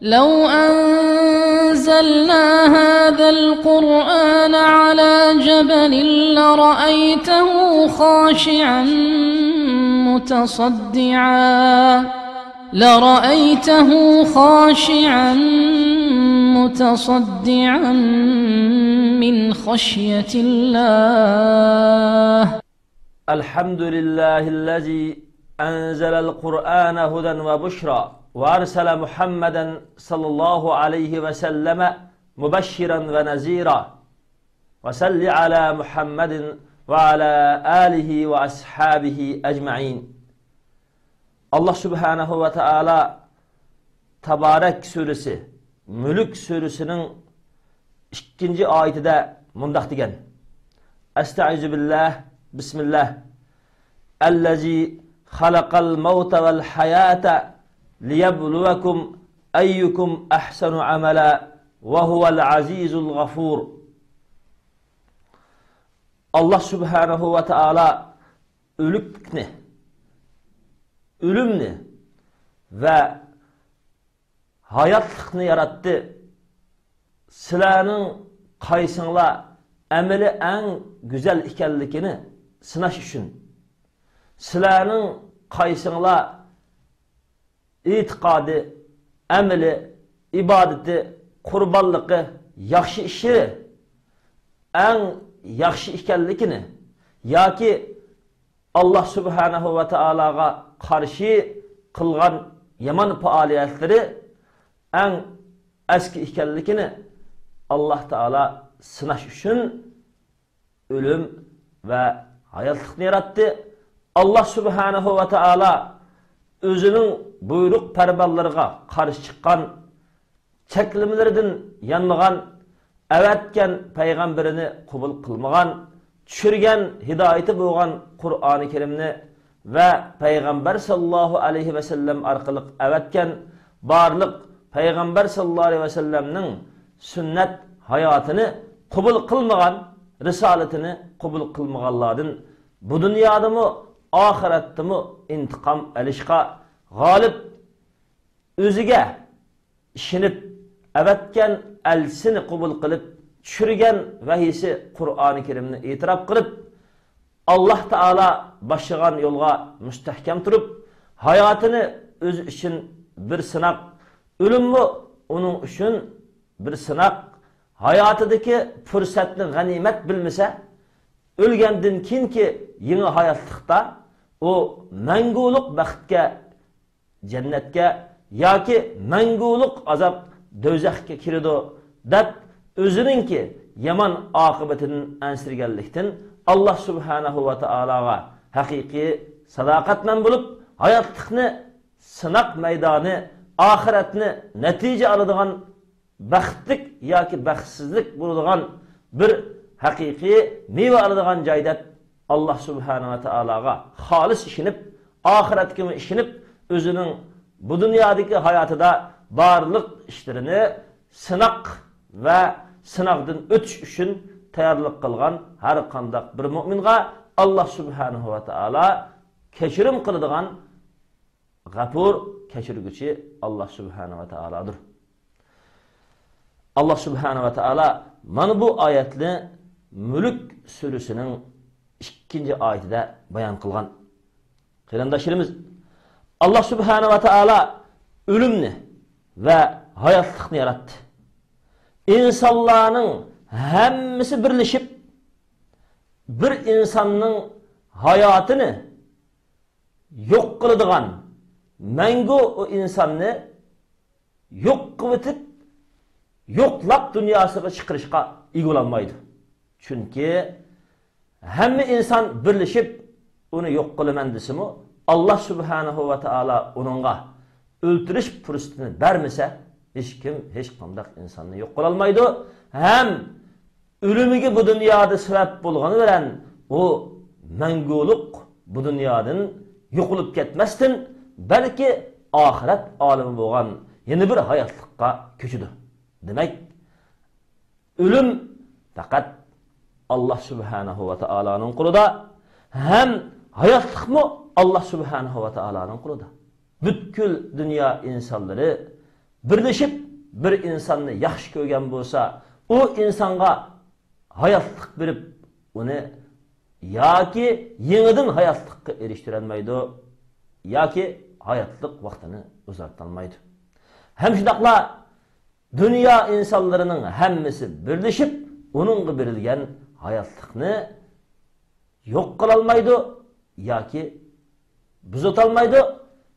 لو أنزلنا هذا القرآن على جبل لرأيته خاشعا متصدعا لرأيته خاشعا متصدعا من خشية الله. الحمد لله الذي أنزل القرآن هدى وبشرى. وأرسل محمدا صلى الله عليه وسلم مبشرا ونذيرا. وسل على محمد وعلى آله وأصحابه أجمعين. الله سبحانه وتعالى تبارك سورسي ملك سورسنن ikkinchi oyatida mundoq degan astaizu billah bismillah allazi xalaqal mavta val hayata ليبلوكم أيكم أحسن عملا وهو العزيز الغفور Allah subhanahu ve taala ölükni, ölümni ve hayatlıkni yarattı. Sizlarning qaysinglar amali eng go'zal ekanligini sinash uchun. Sizlarning itikadı, emeli, ibadeti, qurbanlıqı, yaxşı işi, en yaxşı işkellikini, ya ki Allah Subhanahu ve Teala'ya karşı kılgan yaman faaliyetleri en eski işkellikini Allah Teala sınaş için ölüm ve hayatlıkını yarattı. Allah Subhanahu ve Teala özünün buyruk parballarına karşı çıkan, çeklimlerden yanmagan, evetken peygamberini kubul kılmagan, çürgen hidayeti boğan Kur'an-ı Kerim'ni ve Peygamber sallallahu aleyhi ve sellem arkalık evetken barlık Peygamber sallallahu aleyhi ve sellem'nin sünnet hayatını kubul kılmagan, risaletini kubul kılmaganladın. Bu dünyada mı oxiratdimi intiqom olishga g'olib o'ziga ishinib avatgan alsini qabul qilib tushirgan vahiysi qur'oni karimni e'tirof qilib alloh taolo boshlagan yo'lga mustahkam turib hayotini o'zi uchun bir sinoq o'limmi uning uchun bir sinoq hayotidagi fursatni g'animat bilmasa o'lgandan keyingi yangi hayotlikda u manguliq baxtga jannatga yoki manguliq azob do'zaxga kiradi deb o'zininki yomon oqibatini ansirganlikdan alloh subhanahu va taologa haqiqiy sadoqatman bo'lib hayotlikni sinoq maydoni oxiratni natija oladigan baxtlik yoki baxtsizlik bo'ladigan bir haqiqiy meva oladigan joyda alloh subhanava taologa xolis ishinib oxiratga ishinib o'zining bu dunyodagi hayotida barliq ishlarini sinoq va sinoqdan o'tish uchun tayyorlik qilgan har qanday bir mo'minga alloh subhanahu va taolo kechirim qiladigan g'afur kechirguchi alloh subhanava taolodir. Alloh subhanava taolo mana bu oyatni Mülük sürüsünün ikinci ayeti de bayan kılgan. Kıyrandaşlarımız Allah Subhanahu ve Teala ölümünü ve hayatlıkını yarattı. İnsanların hemmisi birleşip bir insanın hayatını yok kılıdığan mengu o insanını yok kıvıtıp yoklap dünyasına çıkırışka ilgilenmaydı chunki hamma inson birlashib uni yo'q qilaman desimi alloh subhanahu va taolo uningga o'ltirish fursatini bermasa hech kim hech qanday insonni yo'q qilolmaydi ham o'limiga bu dunyoda sabab bo'lgani bilan u manguliq bu dunyodan yo'qolib ketmasdan balki oxirat olimi bo'lgan yana bir hayotlikqa ko'chidi demak o'lim faqat alloh subhanahu va taoloning qulida. Ham hayotlikmi alloh subhanahu va taoloning qulida. Butkul dunyo insonlari birlashib bir insonni yaxshi ko'rgan bo'lsa u insonga hayotlik berib uni yoki yangidan hayotlikqa erishtirolmaydi yoki hayotlik vaqtini uzartolmaydi ham shundoqla dunyo insonlarining hammasi birlashib uningga berilgan hayotlikni yo'q qilolmaydi yoki buzatolmaydi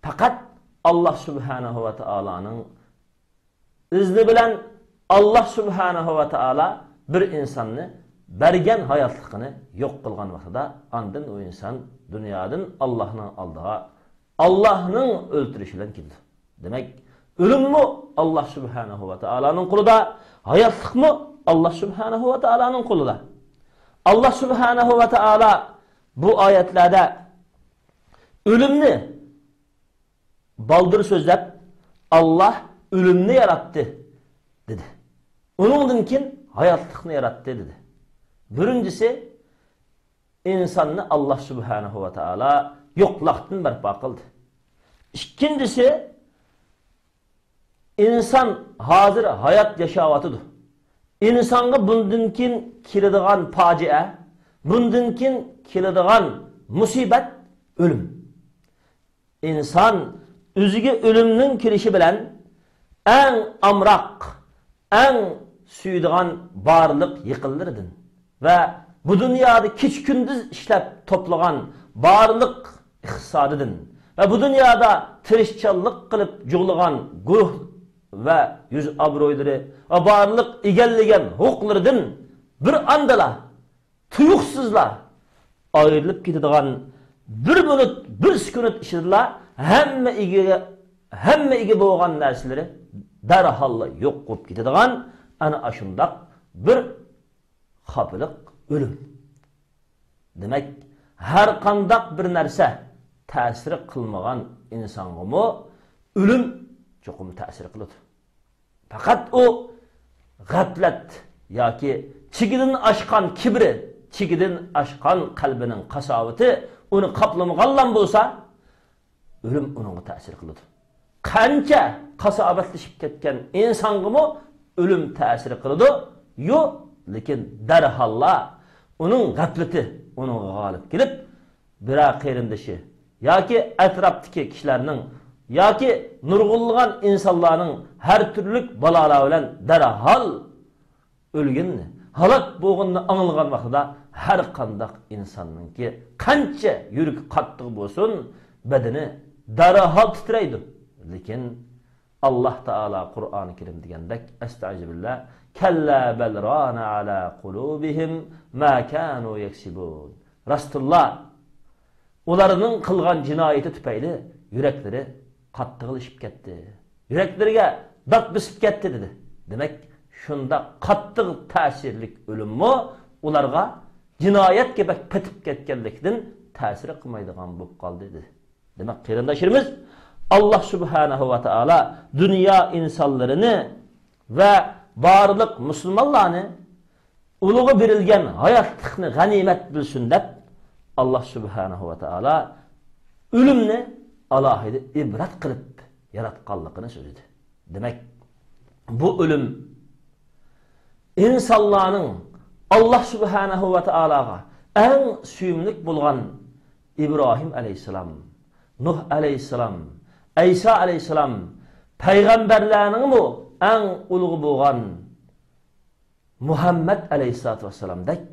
faqat alloh subhanahu va taoloning izni bilan alloh subhanahu va taolo bir insonni bergan hayotligini yo'q qilgan vaqtida andin u inson dunyodan allohning oldiga allohning o'ltirishi bilan keldi. Demak o'limmi alloh subhanahu va taoloning qo'lida hayotlikmi alloh subhanahu va taoloning qo'lida? Allah Subhanahu ve Teala bu ayetlerde ölümlü baldır sözler Allah ölümlü yarattı dedi. Onun için hayatlıkını yarattı dedi. Birincisi insanını Allah Subhanahu ve Teala yokluktan berpa kıldı. İkincisi insan hazır hayat yaşavatıdır insonga bundan keyin keladigan fojia, bundan keyin keladigan musibat o'lim. Inson o'ziga o'limning kelishi bilan eng amroq, eng suydigan barliq yiqildirdi va bu dunyoda kech kunduz ishlab to'plagan barliq iqtisodidan va bu dunyoda tirishchanlik qilib jug'lagan guruh ve yüz abroyları ve bağırlık igelligen huklardan bir andala tuyuksuzla ayrılıp gididigan bir minut bir sükunet işirla hemme ige hemme ige boğan nersileri derhalla yok kup gididigan ana aşındak bir kapılık ölüm. Demek her kandak bir nerse tesiri kılmagan insan mu ölüm cho'qim ta'sir qiladi. Faqat u g'aflat yoki chegidan oshgan kibri chegidan oshgan qalbining qasovati uni qoplamagan bo'lsa o'lim uningga ta'sir qiladi. Qancha qasobatlashib ketgan insongami o'lim ta'sir qiladi? Yo'q lekin darholla uning g'aflati uningga g'olib kelib biror qarindishi yoki atrofdagi kishilarning yoki nurg'ulg'an insonlarning har turli balolar bilan darhol o'lginni halok bo'lganini anglagan vaqtida har qandaq insonningki qancha yurak qattiq bo'lsin badani darhol titraydi. Lekin alloh taolo qur'oni karim degandek astag'billah kalla bal rana ala qulubihim ma kanu yaksibun. Rastulloh ularning qilgan jinoyati tufayli yuraklari qattiqlashib ketdi. Yuraklariga dod bisib ketdi dedi. Demak shunda qattiq ta'sirli o'limmi ularga jinoyatga pitib ketganlikdan ta'sir qilmaydigan bo'lib qoldi dedi. Demak qarindoshlarimiz alloh subhanahu va taolo dunyo insonlarini va borliq musulmonlarni ulug'i berilgan hayotlikni g'animat bilsin deb alloh subhanahu va taolo o'limni alohida ibrat qilib yaratganligini so'zladi demak bu o'lim insonlarning alloh subhanahu va taologa eng suyimlik bo'lgan ibrohim alayhissalom nuh alayhissalom ayso alayhissalom payg'ambarlarningmi eng ulug' bo'lgan muhammad alayhissalotu vassalomdek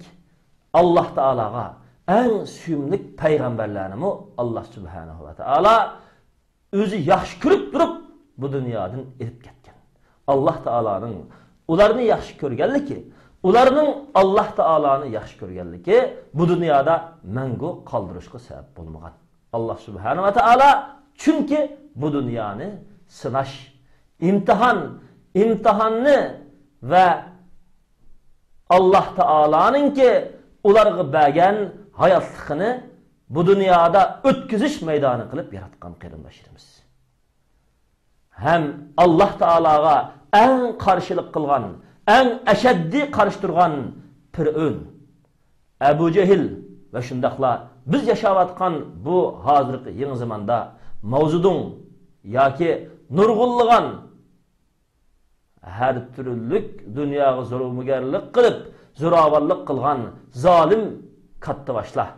alloh taologa eng suyimlik payg'ambarlarnimi alloh subhanahu va taolo o'zi yaxshi ko'rib turib bu dunyodan erib ketgan. Alloh taoloning ularni yaxshi ko'rganligi ularning alloh taoloni yaxshi ko'rganligi bu dunyoda mangu qoldirishga sabab bo'lmagan. Alloh subhanava taolo chunki bu dunyoni sinash imtihon imtihonni va alloh taoloninki ularga bergan hayotligini bu dunyoda o'tkazish maydoni qilib yaratgan qarindoshlarimiz ham alloh taologa eng qarshilik qilgan eng ashaddiy qarshi turgan fir'un abu jahl va shundoqla biz yashayotgan bu hozirgi yangi zamonda mavzudun yoki nurg'unlagan har turlik dunyoga zulmgarlik qilib zo'ravonlik qilgan zolim katta başla.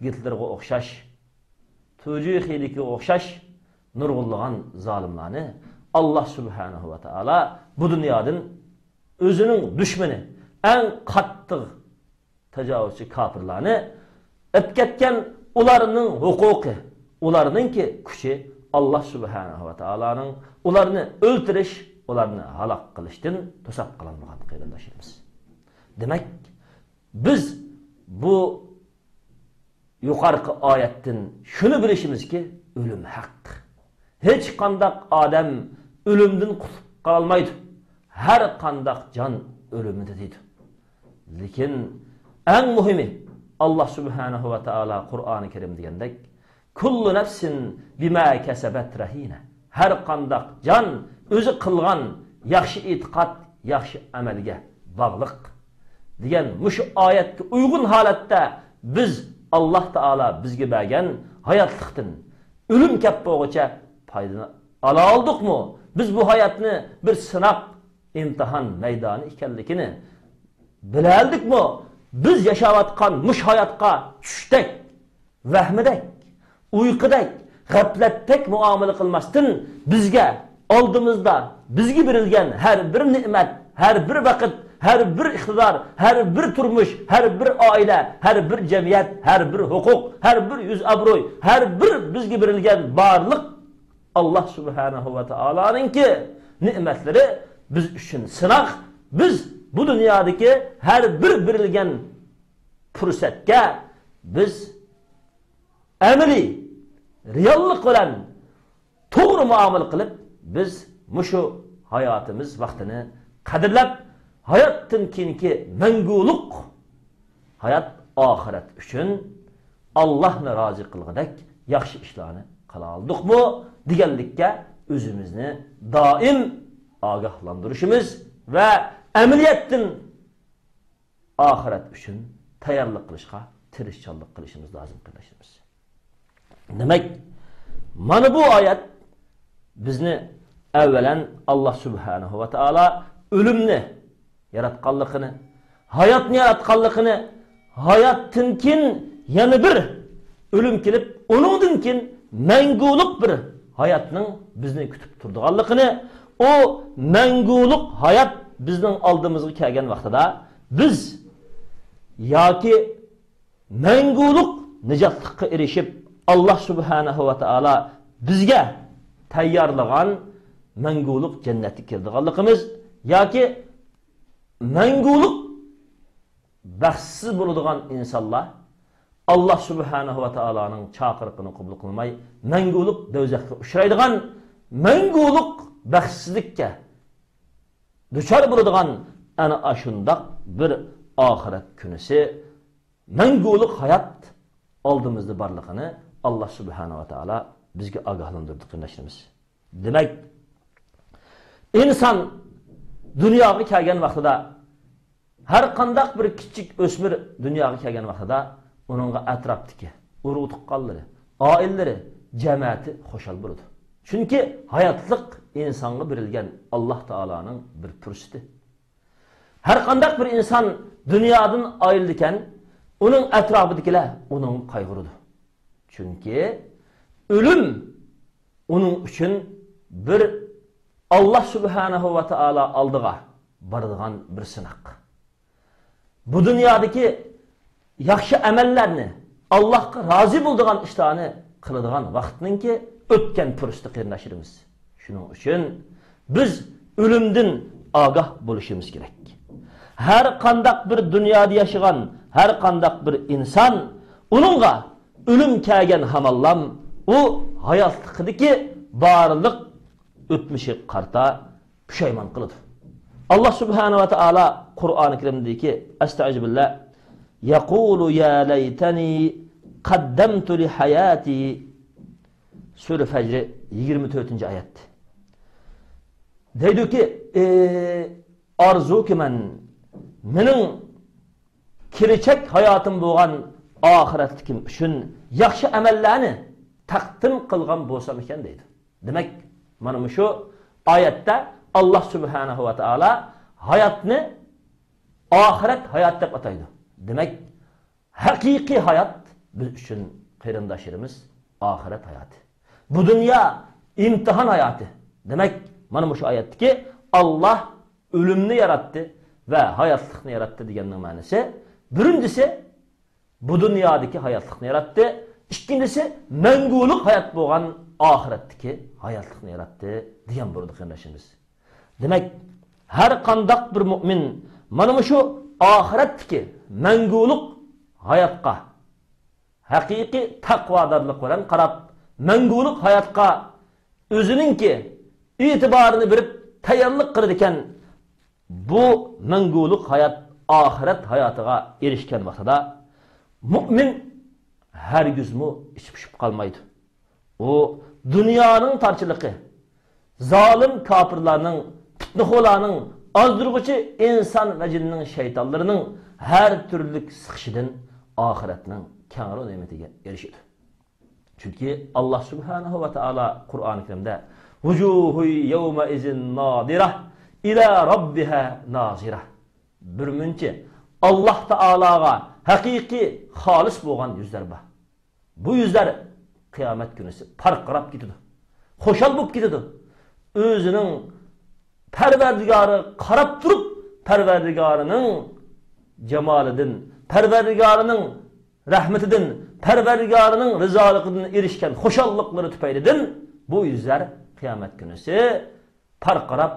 Gitlerge okşaş. Tücü hiliki okşaş. Nurgulluğan zalimlerini Allah Subhanahu ve Teala bu dünyanın özünün düşmanı en kattı tecavüzçü kapırlarını etketken ularının hukuki, ularının ki kuşi Allah Subhanahu ve Teala'nın ularını öldürüş, ularını halak kılıçtın tosap kılanmağın kıyırlaşırız. Demek biz bu yuqarqı ayətdən şunu bilişimiz ki, ölüm haqqdır. Heç qandaq adam ölümdən qutulub qalalmaydı. Hər qandaq can ölümündə deydi. Lakin ən mühimi Allah Subhanahu və Taala Qur'an-ı Kerim deyəndək kullu nefsin bima kasabet rahina. Hər qandaq can özü qılğan yaxşı etiqad, yaxşı əməlgə bağlıq. Degan mushu oyatga uyg'un holatda biz alloh taolo bizga bergan hayotlikdan o'lim kelib foydani ola oldikmi biz bu hayotni bir sinab imtihon maydoni ekanligini bilaldikmi biz yashayotgan mush hayotga tushdak vahmidak uyqudak g'aflatdak muomala qilmasdan bizga oldimizda bizga berilgan har bir ne'mat har bir vaqt har bir iqtidor har bir turmush har bir oila har bir jamiyat har bir huquq har bir yuz obro'y har bir bizga berilgan barliq alloh subhanahu va taoloninki ne'matlari biz uchun sinoq biz bu dunyodagi har bir berilgan fursatga biz amaliy reallik bilan to'g'ri muomala qilib biz mushu hayotimiz vaqtini qadrlab hayattın hayattinkinki menguluk hayat ahiret üçün Allah'ını razı kılgıdak yaxşı işlerini kala aldık mı digenlikke özümüzni daim agahlandırışımız ve emniyettin ahiret üçün tayarlık kılışka tirişçallık kılışımız lazım kılışımız. Demek mana bu ayet bizni evvelen Allah Subhanahu ve Teala ölümni yaratganligini hayotni yaratganligini hayotdan tinkin yana bir o'lim kelib uningdan keyin manguliq bir hayotning bizni kutib turdiganligini u manguliq hayot bizning oldimizga kelgan vaqtida biz yoki manguliq nijotlikqa erishib alloh subhanahu va taolo bizga tayyorlagan manguliq jannatga kirdiganligimiz yoki manguliq baxtsiz bo'ladigan insonlar alloh subhanahu va taoloning chaqiriqini qabul qilmay manguliq do'zaxga uchraydigan manguliq baxtsizlikka duchor bo'ladigan ana shundoq bir oxirat kunisi manguliq hayot oldimizda borligini alloh subhanava taolo bizga ogohlantirdi qarindoshlarimiz demak inson dunyoga kelgan vaqtida har qandaq bir kichik o'smir dunyoga kelgan vaqtida uningga atrofdagi urug' tuqqanlari oilalari jamiyati xushal bo'ladi. Chunki hayotliq insonga berilgan alloh taoloning bir fursati. Har qandaq bir inson dunyodan ayrildi ekan uning atrofidagilar uning qayg'urdi chunki o'lim uning uchun bir Allah subhanahu ve taala aldığa barıdığan bir sınaq. Bu dünyadaki yaxşı əməllərini, Allahqa razı bulduğan işlerini qıladigan vaqtının ki ötken pürüstü qırnaşırmız. Şunun için biz ölümdün agah buluşumuz gerek. Her kandak bir dünyada yaşayan, her kandak bir insan, onunla ölüm kəgən hamallam, o hayatlıqdaki barlıq öpmüşük karta püşeyman kılıp. Allah Subhanahu ve Teala Kur'an-ı Kerim'de ki Estaizu billah يَقُولُ يَا لَيْتَنِي قَدَّمْتُ لِحَيَاتِي Sürü Fecri 24. ayet. Deydi ki e, arzu ki men menin kiriçek hayatım boğan ahiretlikim üçün yaxşı əməllərini təqdim qılğan bolsam ekan deydi. Demək mana shu oyatda alloh subhanahu va taolo hayotni oxirat hayot deb ataydi demak haqiqiy hayot biz uchun qarindoshlarimiz oxirat hayoti bu dunyo imtihon hayoti demak mana shu oyatdagi olloh o'limni yaratdi va hayotlikni yaratdi deganning ma'nosi birinchisi bu dunyodagi hayotlikni yaratdi ikkinchisi mangulik hayot bo'lgan oxiratdagi hayotlikni yaratdi degan bo'ldi qarindoshimiz demak har qandoq bir mo'min mana shu oxiratdagi mangulik hayotga haqiqiy taqvodorlik bilan qarab mangulik hayotga o'zininki e'tiborini berib tayyorlik qiladi ekan bu mangulik hayot oxirat hayotiga erishgan vaqtida mo'min hargizmu ichib pishib qolmaydi. U dunyoning tarchiligi. Zolim kofirlarning fitnaxo'larning ozdirg'uchi inson va jinning shaytonlarining har turli siqishidan oxiratning kangro ne'matiga erishadi. Chunki alloh subhanahu va taolo qur'oni karimda vujuhu yawma izin nodira ila robbiha nozira bir muncha alloh taologa haqiqiy xolis bo'lgan yuzlar bor. Bu yuzlar qiyomat kunisi parqirab ketadi. Xo'shal bo'lib ketadi. O'zining parvardigori qarab turib parvardigorining jamolidan parvardigorining rahmatidan parvardigorining rizoliqidan erishgan xushalliqlari tufaylidan bu yuzlar qiyomat kunisi parqirab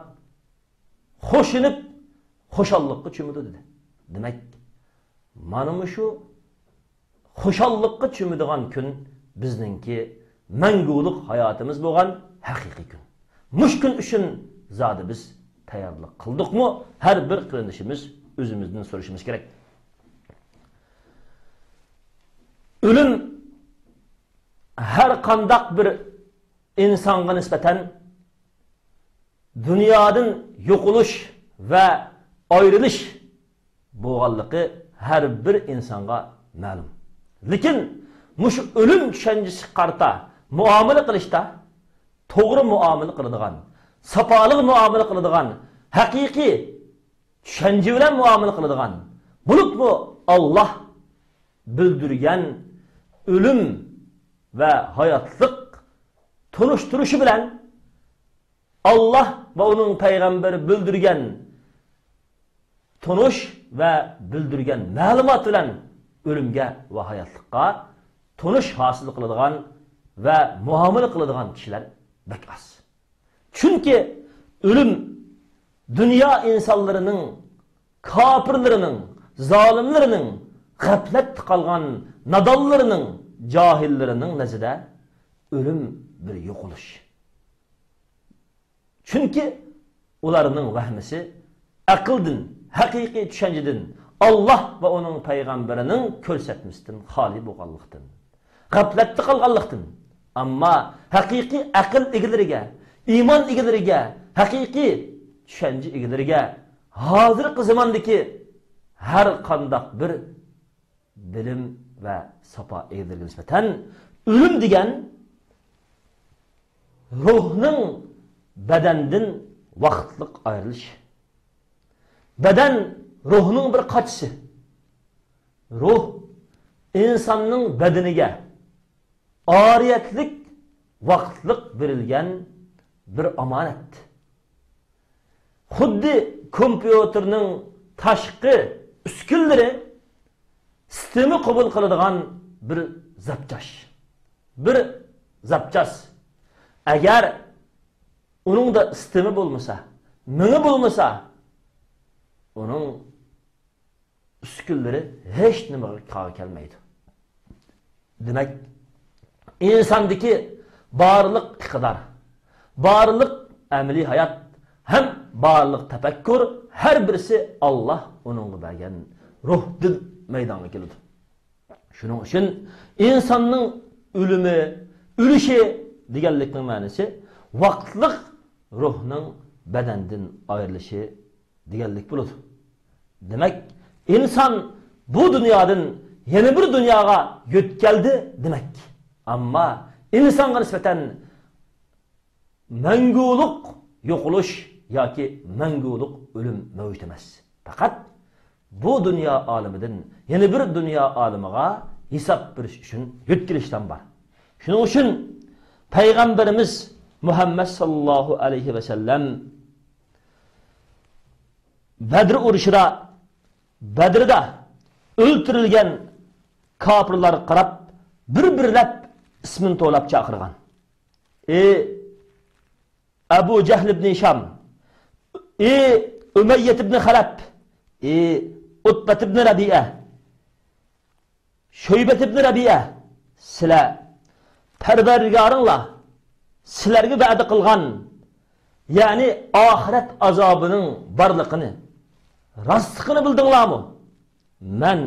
xo'shinib xushalliqqa cho'midi dedi. Demak mana shu xushalliqqa cho'midigan kun bizningki mangulik hayotimiz bo'lgan haqiqiy kun. Mush kun uchun zodi biz tayyorlik qildikmi har bir qilinishimiz o'zimizdan so'rashimiz kerak. O'lim har qandoq bir insonga nisbatan dunyodan yo'qolish va ayrilish bo'lganligi har bir insonga ma'lum. Lekin mush o'lim tushunchasi qarta muomala qilishda to'g'ri muomala qiladigan safoli muomala qiladigan haqiqiy tushuncha bilan muomala qiladigan bo'libmi olloh bildirgan o'lim va hayotliq tunishtirishi bilan olloh va uning payg'ambari bildirgan tunish va bildirgan ma'lumot bilan o'limga va hayotliqqa tunish hosil qiladigan va muomala qiladigan kishilar bak oz chunki o'lim dunyo insonlarining kofirlarining zolimlarining g'aflatda qolgan nadonlarining johillarining nazarida o'lim bir yo'qolish chunki ularning vahmisi aqldan haqiqiy tushunchadan olloh va uning payg'ambarining ko'rsatmasidan xoli bo'lganlikdan g'aflatda qolganlikdan ammo haqiqiy aql egalariga iymon egalariga haqiqiy tushanchi egalariga hozirgi zamondagi har qandoq bir bilim va safo egalariga nisbatan o'lim degan ruhning badandan vaqtliq ayrilish badan ruhning bir qochishi ruh insonning badaniga oriyatlik vaqtliq berilgan bir omonat. Xuddi kompyuterning tashqi uskunlari sistemi qabul qiladigan bir zapchash. Bir zapchas. Agar uningda sistemi bo'lmasa mingi bo'lmasa uning uskunlari hech nimaga kelmaydi. Demak insandaki bağırlık kadar. Bağırlık əmli hayat, həm bağırlık təpəkkür, hər birisi Allah onun bəgən ruh dil meydana gelir. Şunun için insanın ölümü, ölüşü digərlikinin mənisi vaqtlıq ruhunun bədəndən ayrılışı digərlik bulur. Demek insan bu dünyadan yeni bir dünyaya yötkeldi demek ammo insonga nisbatan manguliq yo'qolish yoki manguliq o'lim mavjud emas faqat bu dunyo olimidan yana bir dunyo olimiga hisob berish uchun yo'tkilishdan bor shuning uchun payg'ambarimiz muhammad sallallohu alayhi vasallam badr urushida badrda o'ltirilgan kofirlar qarab bir birlab ismini to'lab chaqirgan. Ey abu jahl ibn sham ey umayyat ibn halab ey utbat ibn rabia. Shoybat ibn rabia. Sizlar parvardigoringlar sizlarga va'da qilgan ya'ni oxirat azobining borlig'ini rostligini bildinglarmi? Man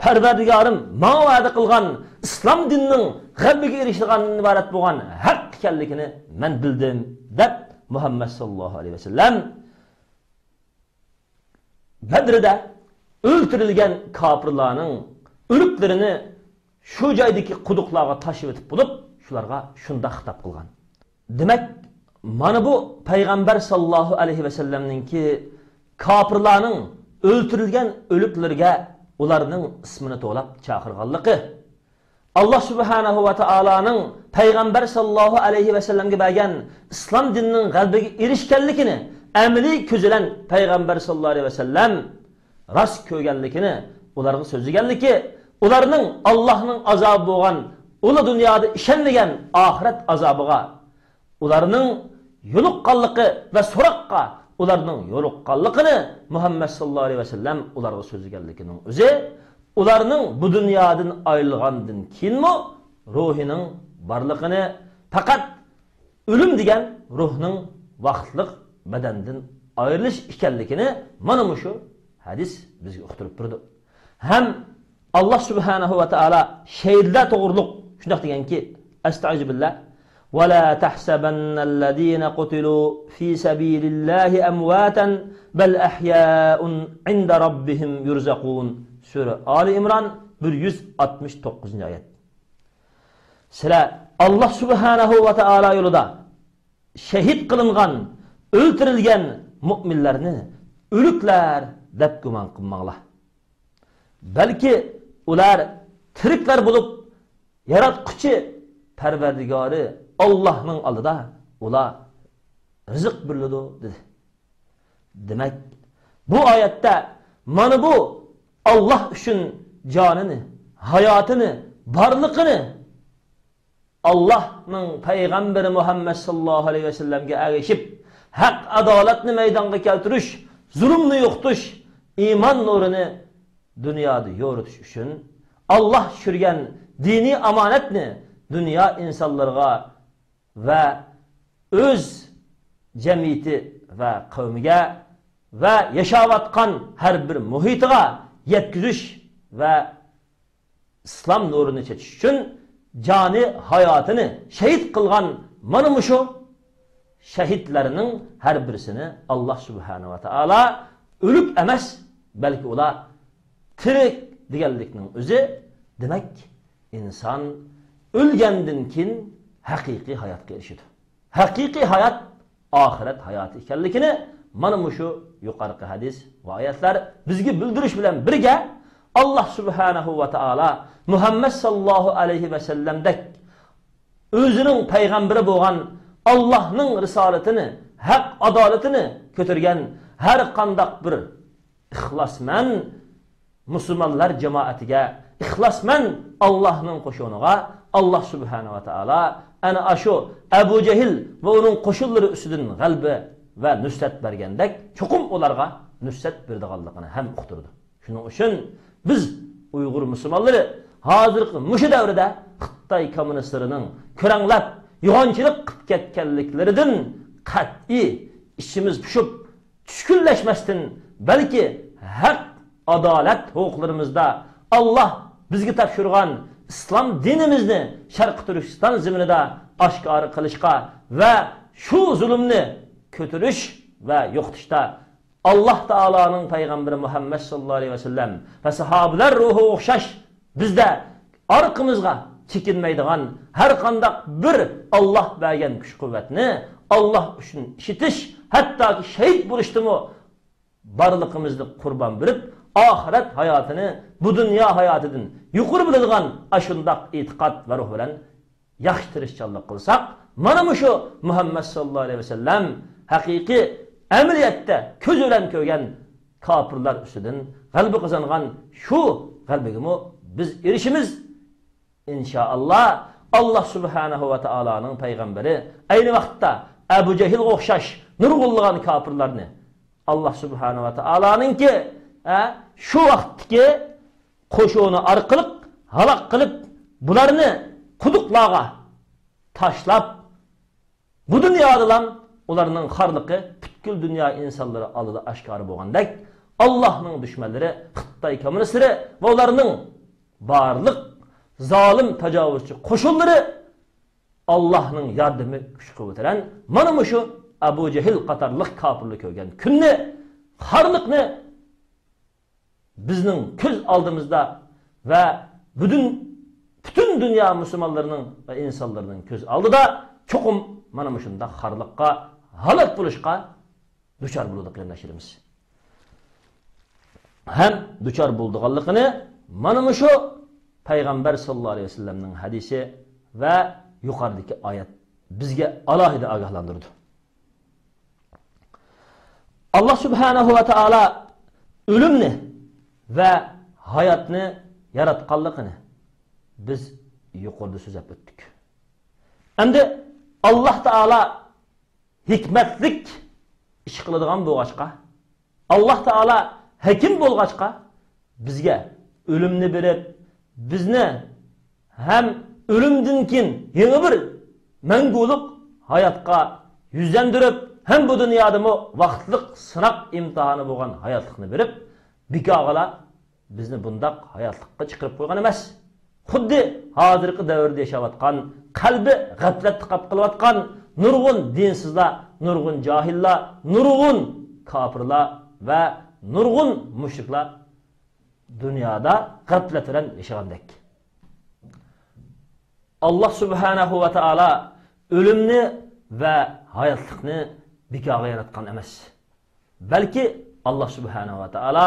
parvardigorim man va'da qilgan islom dinining g'albiga erishilganidan iborat bo'lgan haq ekanligini man bildim deb muhammad sallallohu alayhi vasallam badrida o'ltirilgan kofirlarning o'liklarini shu joydagi quduqlarga tashib o'tib bo'lib shularga shunda xitob qilgan. Demak mana bu payg'ambar sallallohu alayhi vasallamninki kofirlarning o'ltirilgan o'liklarga ularning ismini to'lab chaqirganligi. Alloh subhanahu va taoloning payg'ambar sallallohu alayhi vasallamga bergan islom dinining g'albiga erishganligini amaliy ko'zilan payg'ambar sallallohu alayhi vasallam rost ko'rganligini ularga so'zlaganligi ularning allohning azobi bo'lgan uli dunyoda ishonmagan oxirat azobiga ularning yo'liqqanligi va so'roqqa ularning yo'liqqanligini muhammad sallallohu alayhi vasallam ularga so'zlaganligining o'zi ularning bu dunyodan ayrilgandan keyinmi ruhining borlig'ini faqat o'lim degan ruhning vaqtliq badandan ayrilish ekanligini mana shu hadis bizga uqtirib turdi. Ham alloh subhanahu va taolo she'rda to'g'riliq shundoq deganki astag'billah ولا تحسبن الذين قتلوا في سبيل الله أمواتا بل أحياء عند ربهم يرزقون سورة آل إمران 169 آيات Sizlar Allah subhanahu va taolo yo'lida shahid qilingan, o'ltirilgan mu'minlarni o'liklar deb gumon qilmanglar. Balki ular tiriklar bo'lib, yaratquchi Parvardigori Allohning oldida ular rizq beriladi dedi. Demak, bu oyatda mana bu Alloh uchun jonini, hayotini, borliqini Allohning payg'ambari Muhammad sallallohu alayhi vasallamga ergashib haq adolatni maydonga keltirish, zulmni yo'qotish, iymon nurini dunyoda yo'ritish uchun Alloh tushirgan diniy omonatni dunyo insonlarga va o'z jamiyati va qavmiga va yashayotgan har bir muhitiga yetkazish va islom nurini chechish uchun joni hayotini shahid qilgan mana shu shahidlarning har birisini alloh subhanava taolo o'lik emas balki ular tirik deganlikning o'zi. Demak inson o'lgandan keyin haqiqiy hayotga erishadi. Haqiqiy hayot oxirat hayoti ekanligini mana shu yuqorqi hadis va oyatlar bizga bildirish bilan birga alloh subhanahu va taolo muhammad sallallohu alayhi vasallamdek o'zining payg'ambari bo'lgan allohning risolatini haq adolatini ko'targan har qandoq bir ixlosman musulmonlar jamoatiga ixlosman allohning qo'shuniga alloh subhanava taolo ana ashu abu jahl va uning qo'shinlari ustidan g'alba va nusrat bergandek chuqum ularga nusrat berdiganligini ham uqtirdi. Shuning uchun biz uyg'ur musulmonlari hozirgi mushu davrida xitoy kommunistlarining ko'ranglab yig'onchilik qilib ketganliklaridan qat'iy ishimiz pushib tushkunlashmasdan balki haq adolat huquqlarimizda olloh bizga topshirgan islom dinimizni sharqi turkiston zaminida oshkori qilishga va shu zulmni ko'tarish va yo'qotishda alloh taoloning payg'ambari muhammad sallallohu alayhi vasallam va sahobalar ruhi o'xshash bizda orqamizga chekinmaydigan har qandaq bir olloh bergan kuch quvvatni olloh uchun ishitish hattoki shahid bo'lishdimi borliqimizni qurbon berib ahiret hayatını bu dünya hayatının yukur bildiğin aşındaq itiqat ve ruh bilen yaxtırışçallık kılsak mana mı şu Muhammed sallallahu aleyhi ve sellem hakiki emriyette köz ölen köygen kapırlar üstüden kalbi kazangan şu kalbigimi biz erişimiz. İnşallah Allah subhanahu ve taala'nın peygamberi aynı vakitte Ebu Cehil okşaş nurgulluğun kapırlarını Allah subhanahu ve taala'nın ki shu vaqtdagi qo'shuvni orqali halok qilib bularni quduqlarga tashlab bu dunyodalam ularning xorliqi butkul dunyo insonlari oldida oshkora bo'lgandek allohning dushmanlari xitoy kommunistlari va ularning barliq zolim tajovuzchi qo'shinlari allohning yordami kuch quvvatidan mana shu abu jahl qatorliq kofirlik ko'rgan kunni xorliqni bizning ko'z oldimizda va butun butun dunyo musulmonlarining va insonlarning ko'z oldida cho'qim mana shunda xorliqqa halok bo'lishga duchor bo'ldi qarindoshlarimiz. Ham duchor bo'ldiganligini mana shu payg'ambar sallallohu alayhi vasallamning hadisi va yuqoridagi oyat bizga alohida ogohlantirdi. Alloh subhanahu va taolo o'limni va hayotni yaratganligini biz yuqorida so'zlab o'tdik. Endi alloh taolo hikmatlik ish qiladigan bo'lg'achqa alloh taolo hakim bo'lg'achqa bizga o'limni berib bizni ham o'limdan keyin yangi bir mangulik hayotga yuzlantirib ham bu dunyodami vaqtliq sinoq imtihoni bo'lgan hayotlikni berib bikog'alar bizni bundoq hayotlikqa chiqarib qo'ygan emas. Xuddi hozirgi davrda yashayotgan qalbi g'aflatni qap qilayotgan nurg'un dinsizlar nurg'un johillar nurg'un kofirlar va nurg'un mushriklar dunyoda g'aflat bilan yashagandek alloh subhanahu va taolo o'limni va hayotlikni bekorga yaratgan emas. Balki alloh subhanahu va taolo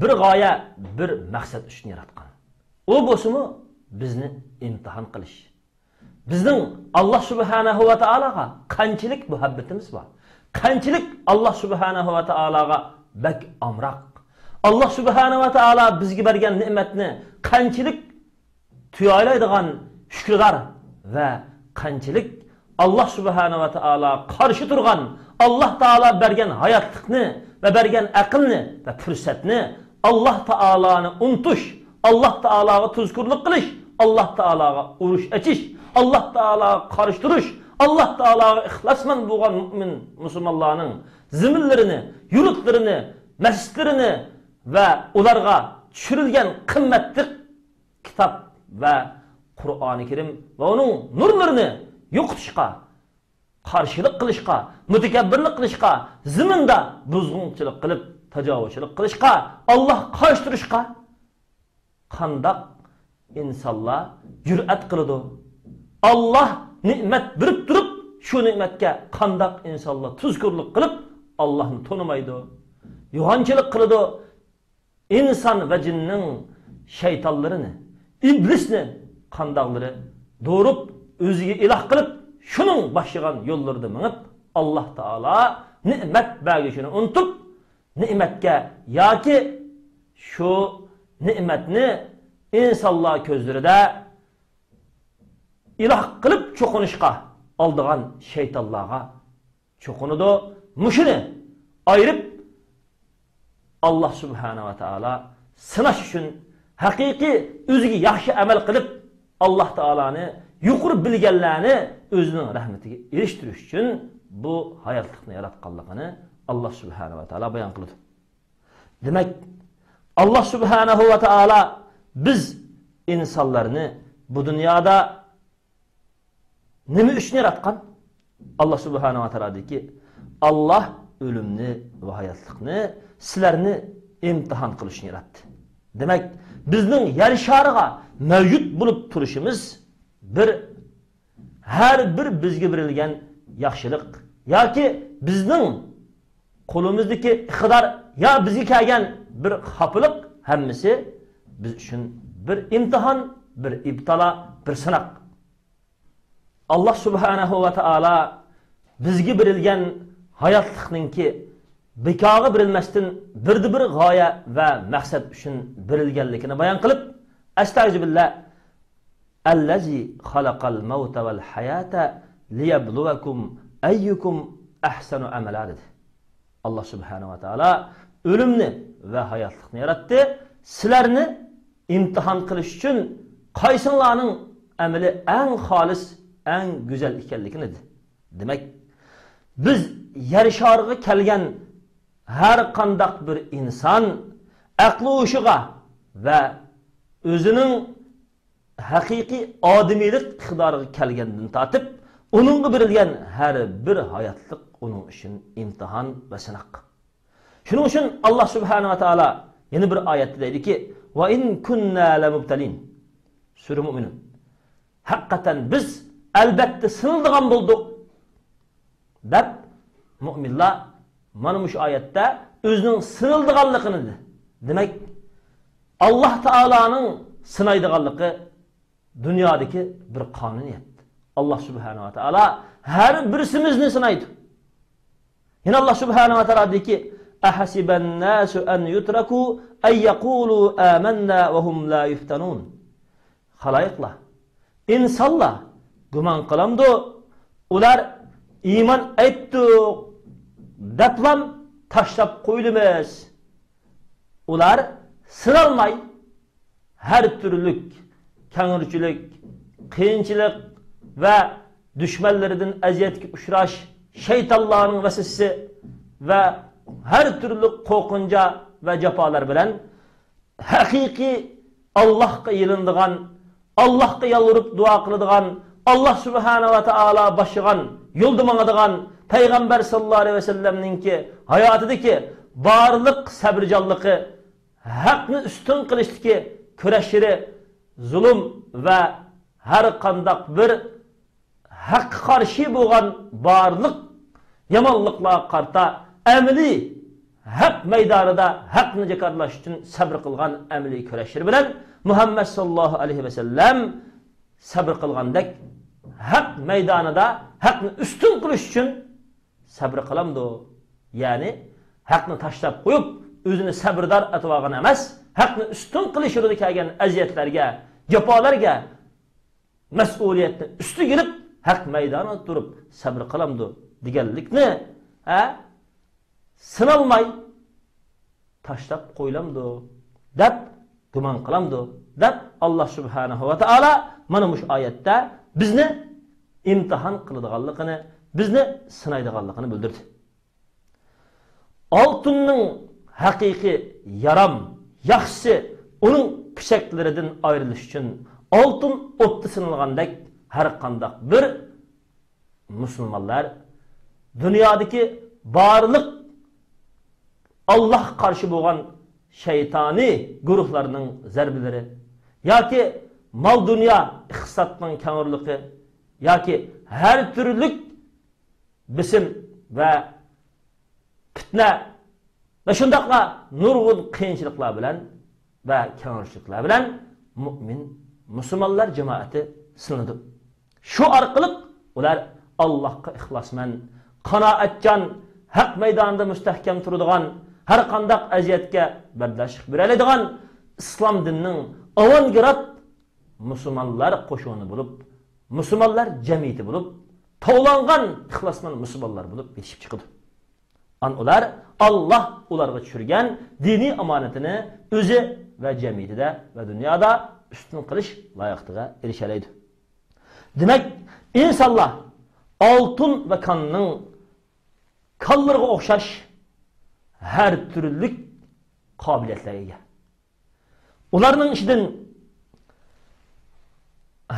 bir g'oya bir maqsad uchun yaratgan. U bo'lsimi bizni imtihon qilish. Bizning alloh subhanahu va taologa qanchalik muhabbatimiz bor. Qanchalik alloh subhanahu va taologa bak omroq. Alloh subhanahu va taolo bizga bergan ne'matni qanchalik tuyolaydigan shukrdor va qanchalik alloh subhanahu va taolo qarshi turgan alloh taolo bergan hayotlikni va bergan aqlni va fursatni alloh taoloni unutish alloh taologa tuzkurlik qilish alloh taologa urush achish alloh taologa qarshi turish alloh taologa ixlosmand bo'lgan mo'min musulmonlarning ziminlarini yurtlarini masjidlarini va ularga tushirilgan qimmatli kitob va qur'oni karim va uning nurlarini yo'qotishga qarshilik qilishga mutakabbirlik qilishga ziminda buzg'unchilik qilib tajovuzchilik qilishga olloh qarshi turishga qandoq insonlar jur'at qiladi olloh ne'mat berib turib shu ne'matga qandoq insonlar tuzkurlik qilib ollohni tonimaydi yo'g'onchilik qiladi inson va jinning shaytonlarini iblisni qandoqlari do'rib o'ziga iloh qilib shuning boshlagan yo'llarida minib alloh taolo ne'mat bergishini unutib ne'matga yoki shu ne'matni insonlar ko'zlarida iloh qilib cho'qinishga oldigan shaytonlarga cho'qinadi mushuni ayirib alloh subhanava taolo sinash uchun haqiqiy o'ziga yaxshi amal qilib alloh taoloni yuqori bilganlarni o'zining rahmatiga erishtirish uchun bu hayotlikni yaratganligini alloh subhanava taolo bayon qildi. Demak alloh subhanahu va taolo biz insonlarni bu dunyoda nima uchun yaratgan? Alloh subhanava taolo dediki alloh o'limni va hayotlikni sizlarni imtihon qilishni yaratdi. Demak bizning yer shariga mavjud bo'lib turishimiz bir har bir bizga berilgan yaxshilik yoki bizning qo'limizdagi iqtidor yo bizga kelgan bir xopiliq hammasi biz uchun bir imtihon bir ibtalo bir sinoq alloh subhanahu va taolo bizga berilgan hayotlikninki bekorga berilmasdan birdi bir g'oya va maqsad uchun berilganligini bayon qilib astag'billah allazi xalaqal mavta val hayata liyabluvakum ayyukum ahsanu amala dedi. Alloh subhanahu va taolo o'limni va hayotlikni yaratdi. Sizlarni imtihon qilish uchun qaysinglarning amali eng xolis eng go'zal ekanligini demak biz yer shariga kelgan har qandaq bir inson aqli o'shiga va o'zining haqiqiy odimiylik iqtidoriga kelgandan tortib uningga berilgan har bir hayotlik uning uchun imtihon va sinoq shuning uchun alloh subhanava taolo yana bir oyatda deydiki va in kunna lamubtalin sura mo'minun haqiqatan biz albatta sinildigan bo'ldik deb mo'minlar mana shu oyatda o'zining sinildiganligini demak alloh taoloning sinaydiganligi dunyodagi bir qonuniyat alloh subhanava taolo har birisimizni sinaydi Yine Allah Subhanahu ve Teala dedi ki: "Ehasiben nasu en yutraku en yekulu amennâ ve hum la yuftanun." Halayıkla, insanla güman kılamdı. Ular iman etti. Deplam taşlap koyulmaz. Ular sıralmay her türlük kengirçilik, kıyınçılık ve düşmanlarından eziyet uçraş şeytalların vesisi ve her türlü korkunca ve cepalar bilen hakiki Allah'a yılındığan, Allah'a yalvarıp dua kılıdığan, Allah Subhanahu ve Teala başıgan, yoldumanadığan Peygamber sallallahu aleyhi ve sellem'nin ki hayatıdaki barlık sabırcanlığı, hakkını üstün kılıçtaki küreşiri, zulüm ve her kandak bir hak karşı buğan barlık yomonliklarga qarta amli haq maydonida haqni jakarlash uchun sabr qilgan amli kurashlar bilan muhammad sallallohu alayhi vasallam sabr qilgandek haq maydonida haqni ustun qilish uchun sabr qilamdi. Ya'ni haqni tashlab qo'yib o'zini sabrdor etib olgan emas haqni ustun qilish yo'lida kelgan aziyatlarga jafolarga mas'uliyatni usti kelib haq maydonida turib sabr qilamdi. Deganlikni sinalmay tashlab qo'ylamdi deb gumon qilamdi deb alloh subhanahu va taolo mana shu oyatda bizni imtihon qiladiganligini bizni sinaydiganligini bildirdi. Oltinning haqiqiy yaram yaxshisi uning pishaklaridan ayrilish uchun oltin o'tda sinilgandek har qandaq bir musulmonlar dunyodagi barliq Alloh qarshi bo'lgan shaytoniy guruhlarning zarbalari yoki mol dunyo iqtisodning kangirligi yoki har turlik bism va fitna va shundoqla nurg'un qiyinchiliklar bilan va kangirishliklar bilan mo'min musulmonlar jamoati sinadi. Shu orqali ular allohga ixlosmand qanoatchan haq maydonida mustahkam turadigan har qandaq aziyatga bardoshlik bera oladigan islom dinining avangard musulmonlar qo'shuni bo'lib musulmonlar jamiyati bo'lib tovlangan ixlosmand musulmonlar bo'lib yetishib chiqadi an ular olloh ularga tushirgan diniy omonatini o'zi va jamiyatida va dunyoda ustun qilish loyiqtiga erishalaydi. Demak insonlar oltin va qonning konlarga o'xshash har turli qobiliyatlarga ega ularning ichidan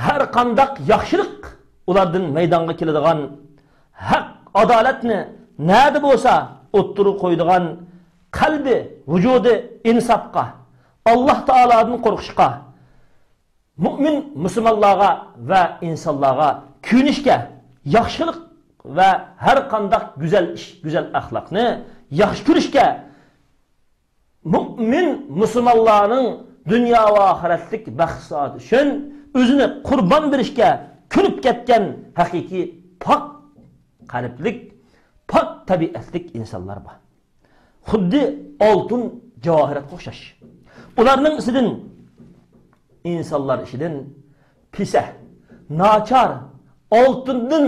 har qandaq yaxshilik ulardan maydonga keladigan haq adolatni nada bo'lsa o'ttirib qo'ydigan qalbi vujudi insofga alloh taolodan qo'rqishga mo'min musulmonlarga va insonlarga kuyinishga yaxshilik va har qanday go'zal ish go'zal axloqni yaxshi ko'rishga mo'min musulmonlarning dunyo va oxiratlik baxt uchun o'zini qurbon berishga kulib ketgan haqiqiy pok qalblik pok tabiatlik insonlar bor. Xuddi oltin javohiratga o'xshash. Ularning isidan insonlar ishidan pisa nachar oltindan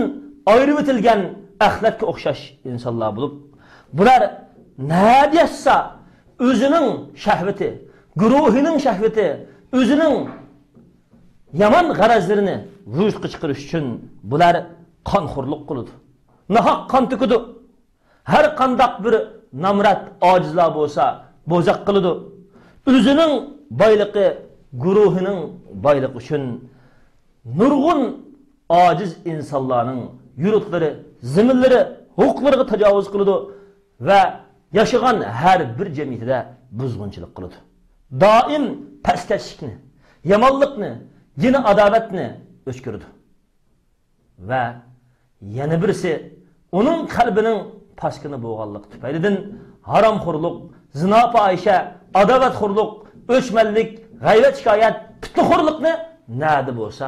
ayirib o'tilgan axlatga o'xshash insonlar bo'lib bular nadiyassa o'zining shahvati guruhining shahvati o'zining yomon g'arazlarini vujudga chiqarish uchun bular qonxo'rlik kuludu. Nahak qon tükudu. har kandak bir namrat ojizlar bo'lsa bo'zaq qiladi o'zining boyligi guruhining boyligi uchun nurg'un ojiz insonlarning yurtlari ziminlari huquqlariga tajovuz qiladi va yashagan har bir jamiyatida buzg'unchilik qiladi. Doim pastkashlikni yomonlikni yine adovatni o'chkirdi va yana birisi uning qalbining pastgina bo'lganligi tufaylidan haromxo'rlik zino fohisha adovatxo'rlik o'chmanlik g'ayrat shikoyat fitnaxo'rlikni nadi bo'lsa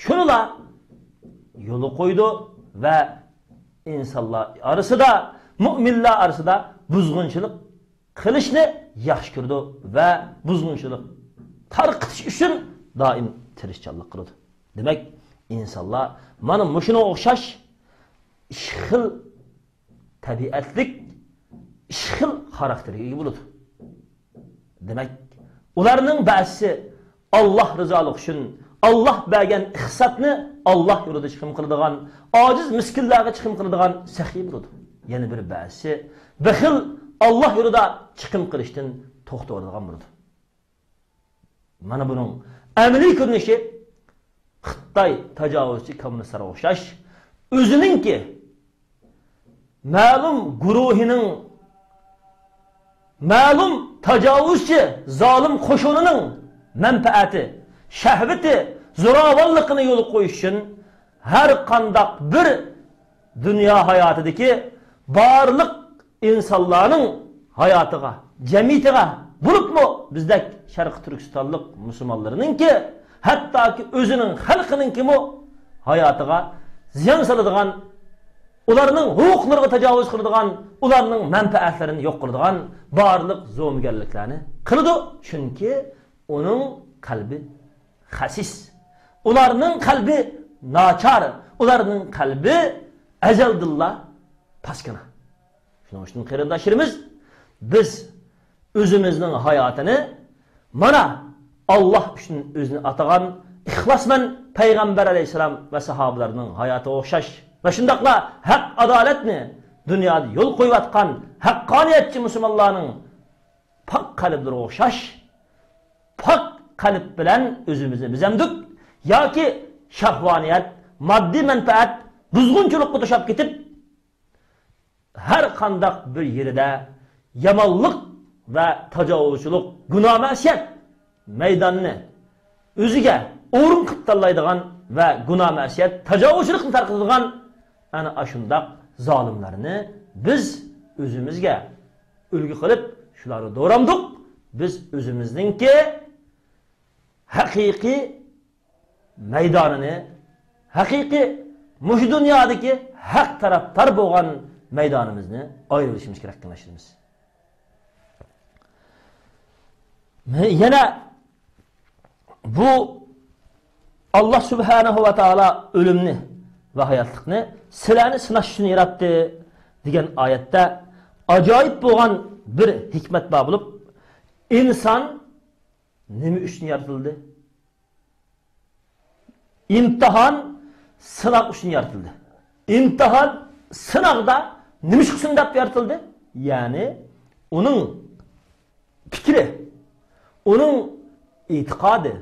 shunilar yo'li qo'ydi va insonlar orasida mo'minlar orasida buzg'unchilik qilishni yaxshi ko'rdi va buzg'unchilik tarqitish uchun doim tirishchanlik qiladi demak insonlar mana mushunga o'xshash ish xil tabiatlik ish xil xarakterga ega bo'ladi demak ularning ba'zisi olloh rizolik uchun olloh bergan ixsatni olloh yo'lida chiqim qiladigan ojiz miskinlarga chiqim qiladigan saxiy bo'ladi yana bir ba'zisi bixil olloh yo'lida chiqim qilishdan to'xtaydigan bo'ladi mana buning amaliy ko'rinishi xitoy tajovuzchi kommunistlarga o'xshash o'zininki ma'lum guruhining ma'lum tajovuzchi zolim qo'shunining manfaati shahvati zo'ravonligini yo'l qo'yish uchun har qandoq bir dunyo hayotidagi barliq insonlarning hayotiga jamiyatiga bo'libmi bizdek sharqi turkistonlik musulmonlarninki hattoki o'zining xalqininkimi hayotiga ziyon soladigan ularning huquqlariga tajovuz qiladigan ularning manfaatlarini yo'q qiladigan barliq zo'mgarliklarni qiladi chunki uning qalbi xasis. ularının kalbi naçar, ularının kalbi ezeldillah paskına. Şuna hoşun kırındaşırımız biz özümüzün hayatını mana Allah üçün özünü atağan ihlasmen Peygamber aleyhisselam ve sahabelerinin hayatı oxşaş. Ve şundakla hak adaletini dünyada yol koyuvatkan hakkaniyetçi Müslümanların pak kalibleri oxşaş pak kalip bilen özümüzü bizemdik. Yoki shahvoniyat moddiy manfaat buzg'unchilikqa to'shab ketib har qandoq bir yerida yomonlik va tajovuzchilik gunoh masiyat maydonni o'ziga o'rin qilib tanlaydigan va gunoh masiyat tajovuzchilikni tarqatadigan ana shundoq zolimlarni biz o'zimizga ulgu qilib shularni do'ramdik biz o'zimizningki haqiqiy meydanını hakiki muş dünyadaki hak taraftar boğan meydanımızını ayrılışımız gerek. Yine bu Allah Subhanahu ve Teala ölümünü ve hayatlıkını silahını sınaş için yarattı diyen ayette acayip boğan bir hikmet bağ bulup insan nimi üçün yaratıldı? imtihan sınav için yaratıldı. İmtihan sınavda nimiş için yaratıldı? Yani onun fikri, onun itikadı,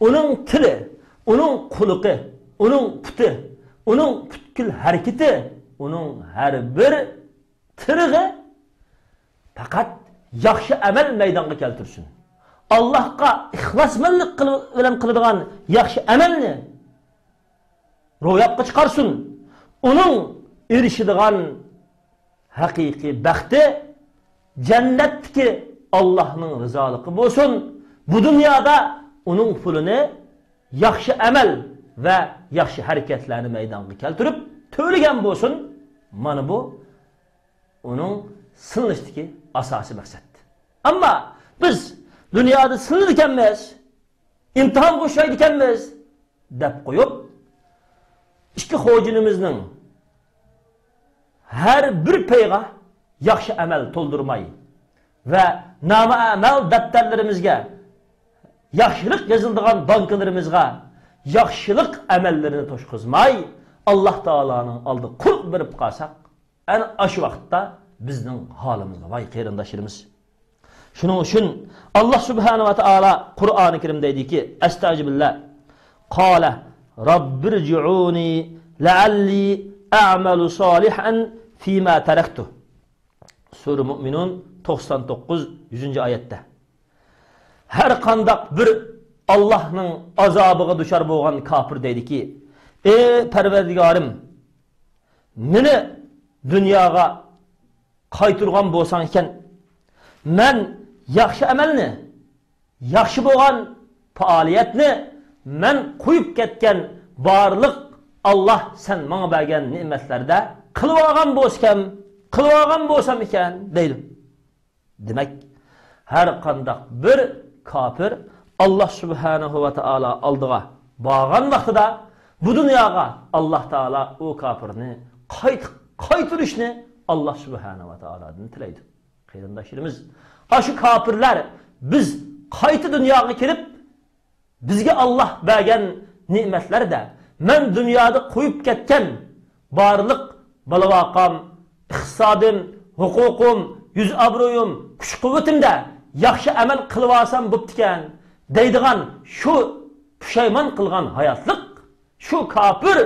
onun tili, onun kuluku, onun putu, onun putkül hareketi, onun her bir tırığı fakat yaxshi amal maydonga keltirsin allohga ixlosmandlik bilan qiladigan yaxshi amalni ro'yobga chiqarsin uning erishadigan haqiqiy baxti jannatdagi Allohning rizoligi bo'lsin. Bu dunyoda uning pulini yaxshi amal va yaxshi harakatlarni maydonga keltirib to'lagan bo'lsin. Mana bu uning silinishdagi asosiy maqsad. Ammo biz dunyoda silinir ekanmiz, imtihon qo'shaydi ekanmiz deb qo'yib, ikki xo'jinimizning har bir payga yaxshi amal to'ldirmay va nama amal daftarlarimizga yaxshilik yozildigan bankalarimizga yaxshilik amallarini to'shqizmay alloh taoloning oldiga qul berib qolsak ana shu vaqtda bizning holimizga voy qarindoshlarimiz shuning uchun alloh subhanava taolo qur'oni karimda deydiki astajibillah qola Rabbirci'uni lealli a'malu salihan fîmâ terektuh. Sur-i Mü'minun 99. 100. ayette. Her kandak bir Allah'ın azabıga düşer boğan kafir dedi ki, Ey perverdigarım, nini dünyaya kaytırgan boğsan iken, men yakşı emelini, yakşı boğan faaliyetini men qo'yib ketgan barliq Alloh sen menga bergan ne'matlarda qilib olgan bo'lsam qilib olgan bo'lsam ekan deydi. Demak har qandaq bir kofir alloh subhanahu va taolo oldiga borgan vaqtida bu dunyoga alloh taolo u kofirni qaytirishni alloh subhanahu va taolodan tilaydi. Qarindoshlarimiz shu kofirlar biz qayta dunyoga kelib bizga Alloh bergan ne'matlarda men dunyoda qo'yib ketgan borliq balavoqam iqtisodim, huquqim, yuz obro'yim, kuch-quvvatimda yaxshi amal qilib olsam bo'ptikan deydigan shu pushaymon qilgan hayotliq shu kofir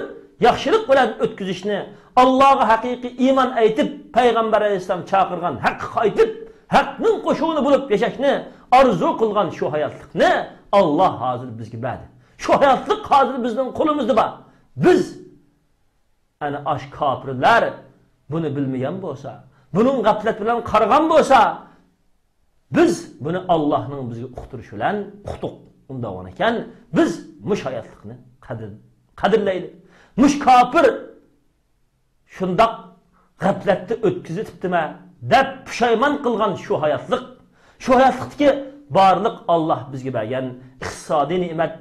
yaxshilik bilan o'tkazishni Allohga haqiqiy iymon aytib, payg'ambar alayhissalom chaqirgan haqqa qaytib, haqning qo'shuvini bo'lib yashashni orzu qilgan shu hayotlikni Alloh hozir bizga berdi. Shu hayotlik hozir bizning qo'limizda bor. Biz ana ash kofirlar buni bilmagan bo'lsa, buning g'aflat bilan qaragan bo'lsa, biz buni Allohning bizga uqtirishi bilan uqtuq. Unda ekan, biz mush hayotlikni qadr qadrlaydi. Mush kofir shundoq g'aflatni o'tkazibdimi deb pushaymon qilgan shu hayotlik, shu hayotlikdagi barliq Alloh bizga bergan iqtisodiy ne'mat,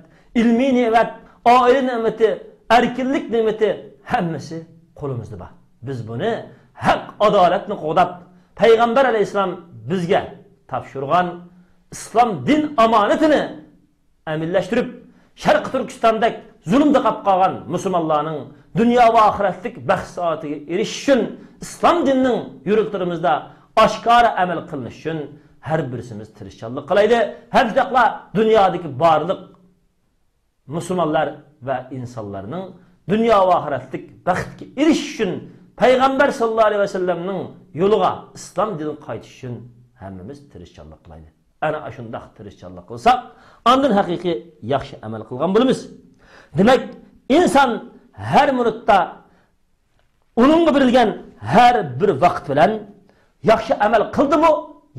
ilmiy ne'mat, oila ne'mati, erkinlik ne'mati hammasi qo'limizda bor. Biz buni haq adolatni qo'dab payg'ambar alayhisalom bizga topshirgan islom din omonatini amillashtirib sharq turkistondagi zulmda qolib qolgan musulmonlarning dunyo va oxiratlik baxt soatiga erishish uchun islom dinining yuraklarimizda oshkora amal qilinish uchun har birisimiz tirishchanlik qilaydi ham shundoqla dunyodagi barliq musulmonlar va insonlarning dunyo va oxiratlik baxtga için uchun payg'ambar sallallohu alayhi vasallamning yo'liga islom dilin qaytish uchun hammamiz tirishchanlik kılaydı. ana shundoq tirishchanlik kılsak, andın haqiqiy yaxshi amal qilgan bulumuz. demak inson har minutda uningga berilgan har bir vaqt bilan yaxshi amal qildimi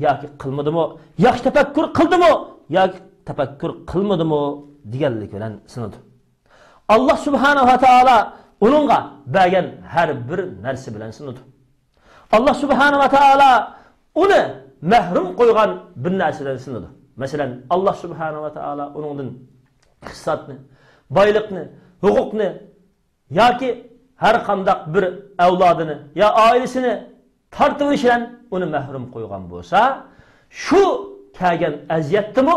yoki qilmadimi yaxshi tafakkur qildimi yoki tafakkur qilmadimi deganlik bilan sinadi alloh subhanahu va taolo uningga bergan har bir narsa bilan sinadi alloh subhanahu va taolo uni mahrum qo'ygan bir narsadan sinadi masalan alloh subhanahu va taolo uningdan iqtisodni boyliqni huquqni yoki har qandaq bir avlodini yo oilasini tortib uni mahrum qo'ygan bo'lsa shu kelgan aziyatnimi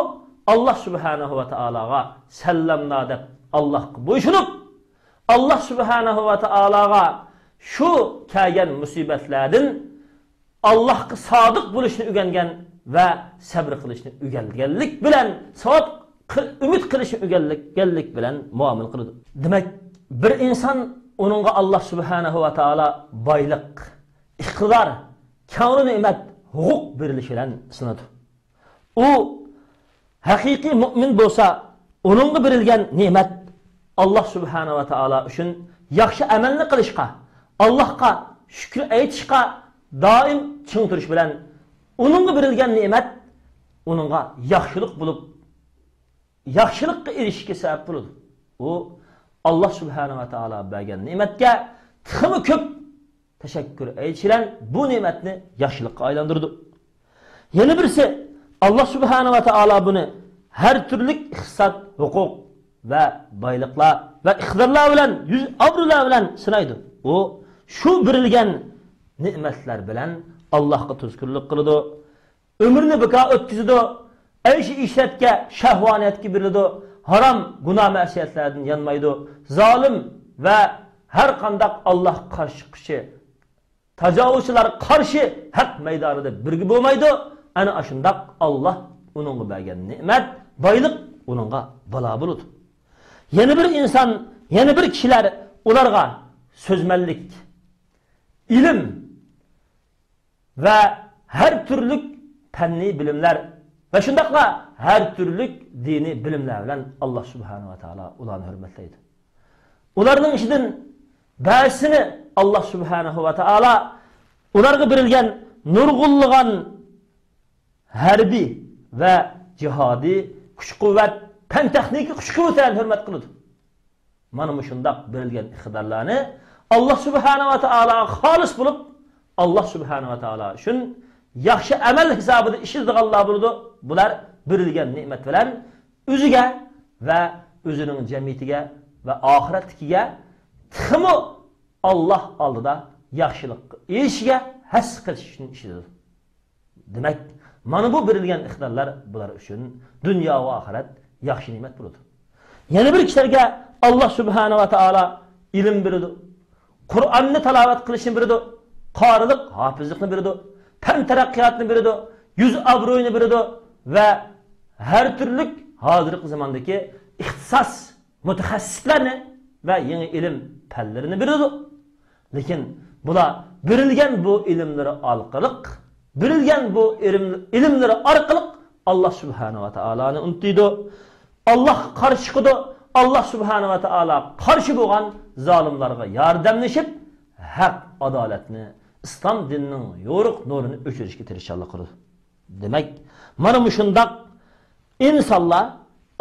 alloh subhanahu va taologa sallamna deb allohga bo'ysunib alloh subhanahu va taologa shu kelgan musibatlardan allohga sodiq bo'lishni o'rgangan va sabr qilishni o'rganganlik bilan savob umid qilishni o'rganganlik bilan muomala qiladi. Demak bir inson uningga alloh subhanahu va taolo boyliq iqtidor kavni ne'mat huquq berilishi bilan sinadi u haqiqiy mo'min bo'lsa uningga berilgan ne'mat alloh subhanava taolo uchun yaxshi amalni qilishga allohga shukr aytishga doim ching turish bilan uningga berilgan ne'mat uningga yaxshilik bo'lib yaxshilikqa erishishga sabab bo'ladi u alloh subhanava taolo bergan ne'matga tiximi ko'p tashakkur aytishilar bu ne'matni yaxshilikqa aylantirdi. Yana birisi alloh subhanava taolo buni har turli iqtisod huquq va boyliqlar va iqtidorlar bilan yuz obro'lar bilan sinaydi. U shu birilgan ne'matlar bilan allohga tuzkurlik qiladi. Umrni beko o'tkazadi. Ayshi ishratga shahvoniyatga beriladi. Harom gunoh masiyatlardan yanmaydi zolim va har qandaq alloh qarshi chiqishi tajovuzchilar qarshi haq maydonida birga bo'lmaydi. Ana shundoq olloh uningga bergan ne'mat boylik uningga balo bo'ladi. Yana bir inson yana bir kishilar ularga so'zmanlik ilm va har turli fanniy bilimlar va shundoqla har turli diniy bilimlar bilan alloh subhanava taolo ularni hurmatlaydi. Ularning ichidan ba'zisini alloh subhanahu va taolo ularga berilgan nurg'unlagan harbiy va jihodiy kuch quvvat fan texnika kuch quvvatlarni hurmat qiladi mana shundoq berilgan iqtidorlarni alloh subhanava taolo xolis bo'lib alloh subhanava taolo uchun yaxshi amal hisobida ishlaydiganlar bo'ladi bular berilgan ne'mat bilan o'ziga va o'zining jamiyatiga va oxiratnikiga tixmi olloh oldida yaxshilik erishishiga has qilish ishlaydi demak mana bu berilgan iqtidorlar bular uchun dunyo va oxirat yaxshi ne'mat bo'ladi yana bir kishilarga alloh subhanava taolo ilm beradi qur'onni talovat qilishni beradi qorilik hofizlikni beradi tan taraqqiyotni beradi yuz obro'yni beradi va har turli hozirgi zamondagi ixtisos mutaxassislarni va yangi ilm fanlarini beradi lekin bular berilgan bu ilmlari orqali berilgan bu ilmlari orqali alloh subhanava taoloni unutiydi olloh qarshi chiqadi alloh subhanava taolo qarshi bo'lgan zolimlarga yordamlashib haq adolatni islom dinining yo'riq nurini o'chirishga tirishchilik qildi demak mana bu shundoq insonlar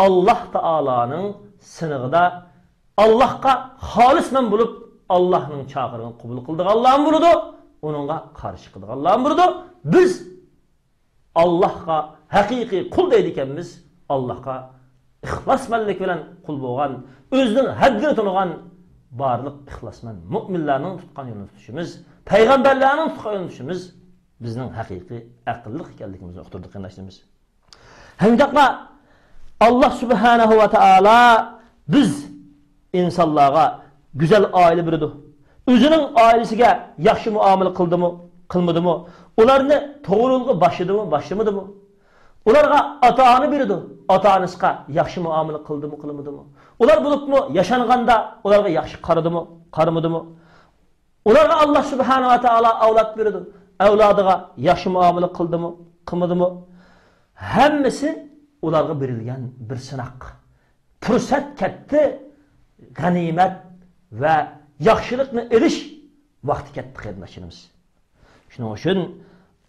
alloh taoloning sinig'ida allohga xolisman bo'lib Allah'ın çağırığını kabul kıldık. Allah'ın burudu. Onunla karşı kıldık. Allah'ın burudu. Biz Allah'a hakiki kul deydikken biz Allah'a ihlasmanlık bilen kul boğan, özünün haddini tunuğan barlık ihlasman, müminlerinin tutkan yolunu tutuşumuz, peygamberlerinin tutkan yolunu tutuşumuz, bizden hakiki akıllık geldikimizi okuturduk kardeşlerimiz. Hem de Allah subhanahu ve teala biz insanlığa go'zal oila berdi o'zining oilasiga yaxshi muomala qildimi qilmadimi ularni to'g'ri yo'lga boshlidimi boshlamadimi ularga ota ona berdi ota onasiga yaxshi muomala qildimi qilmadimi ular bo'libmi yashanganda ularga yaxshi qaradimi qaramadimi ularga alloh subhanava taolo avlod berdi avlodiga yaxshi muomala qildimi qilmadimi hammasi ularga berilgan bir sinoq. Fursat katta g'animat va yaxshilikni erish vaqti katta qarindoshlarimiz shuning uchun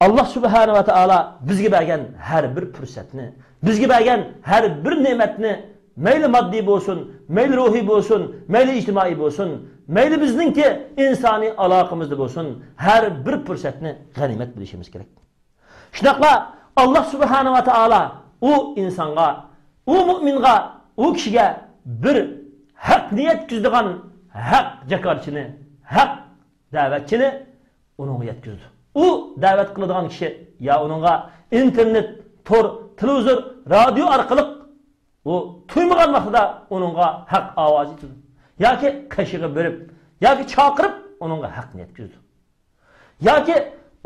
alloh subhanava taolo bizga bergan har bir fursatni bizga bergan har bir ne'matni mayli moddiy bo'lsin mayli ruhiy bo'lsin mayli ijtimoiy bo'lsin mayli bizningki insoniy aloqamizda bo'lsin har bir fursatni g'animat bilishimiz kerak. Shunaqa alloh subhanava taolo u insonga u mo'minga u kishiga bir haq niyat yetkazadigan haq jakorchini haq da'vatchini unga yetkazdi u da'vat qiladigan kishi yo uningga internet to'r televizor radio orqali u tuymagan vaqtida uningga haq ovoz yetadi yoki qashig'i berib yoki chaqirib uningga haqni yetkazdi yoki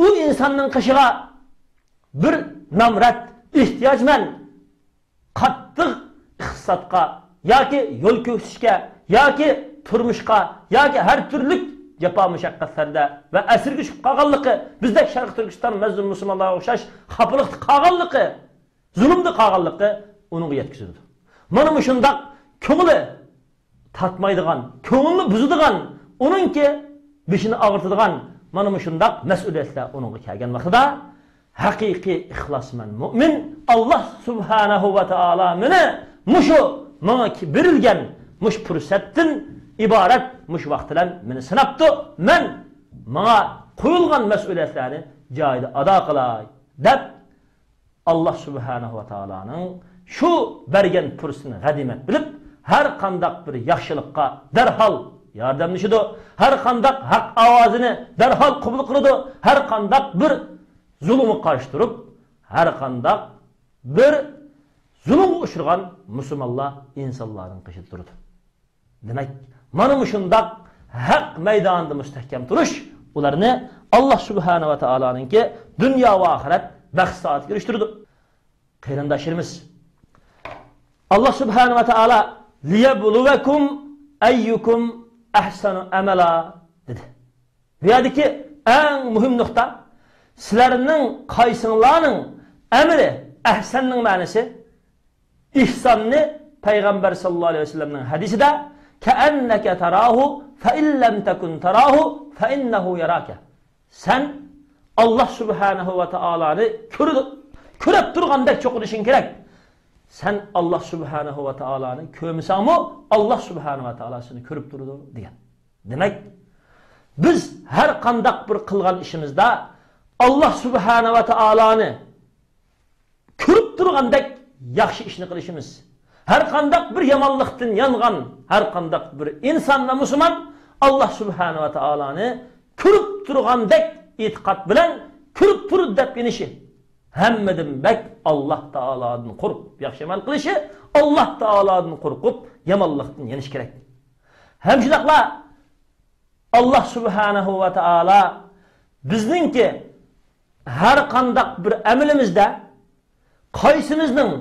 u insonning qishig'a bir nomrat ehtiyojman qattiq iqtisodga yoki yo'l ko'rsatishga yoki turmushga yoki har turli jafo mushaqqatlarda va asrga tushib qolganligi bizdek sharq turkiston mazlum musulmonlarga o'xshash xafalikda qolganligi zulmda qolganligi unga yetkazildi mana shundoq ko'ngli tatmaydigan ko'ngilni buzadigan uningki beshini og'ritadigan mana shundoq mas'uliyatlar unga kelgan vaqtida haqiqiy ixlosman mo'min alloh subhanahu va taolo meni mushu manga berilgan mush fursatdan ibarətmiş vaxtilən məni sınabdı, mən mənə qoyulğan məsuliyyətlərini cayda ada qılay, dəb Allah Subhanahu wa Taala'nın şu bərgən pürsünü qədimət bilib, hər qandaq bir yaxşılıqqa dərhal yardımlaşıdı, hər qandaq haqq avazını dərhal qubul qırıdı, hər qandaq bir zulümü qarşı durub, hər qandaq bir zulümü uçurğan müsəlmanlar insanların qışı durdu. Demək, mana shundoq haq maydonida mustahkam turish ularni alloh subhanava taoloninki dunyo va oxirat baxt soatiga erishtirdi qarindoshlarimiz alloh subhanava taolo liyabluvakum ayyukum ahsanu amala dedi. Bu yerdagi eng muhim nuqta sizlarning qaysinglarning amri ahsanning ma'nosi ihsonni payg'ambar sallallohu alayhi vasallamning hadisida كَأَنَّكَ تَرَاهُ فَاِنْ لَمْ تَكُنْ تَرَاهُ فَاِنَّهُ يَرَاكَ Sen Allah Subhanahu ve Taala'nı körüp durgandek çok düşün gerek. Sen Allah Subhanahu ve Taala'nı kömüsamı Allah Subhanahu ve Taala'sını körüp durdu diyen. Demek biz her kandak bir kılgan işimizde Allah Subhanahu ve Taala'nı körüp durgandek yaxshi ishni qilishimiz har kandak bir yomonlikdan yongan har kandak bir inson va musulmon alloh subhanahu va taoloni kürüp turgandek e'tiqod bilan ko'rib turdi deb inishi. Hammadan bek alloh taolodan qo'rqib yaxshi amal qilishi alloh taolodan qo'rqib yomonlikdan yanish kerak. Ham shundoqla alloh subhanahu va taolo bizningki har qandaq bir amalimizda qaysimizning